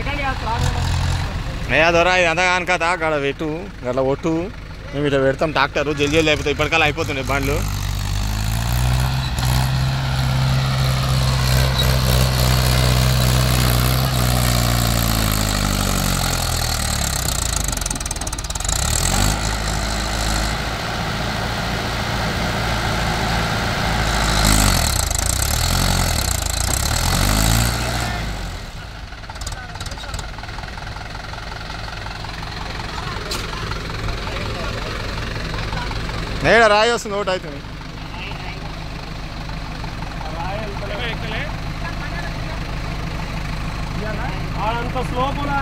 Second దొరా ఇది అంతా కదా గడ పెట్టు అట్లా ఒట్టు మేము ఇట్లా పెడతాం ట్రాక్టర్ జల్దీ జల్దీ అయిపోతాయి ఇప్పటికల్లా అయిపోతున్నాయి బండ్లు. నేడ రాయి వస్తుంది ఒకటి అవుతుంది. అంత స్లోపులా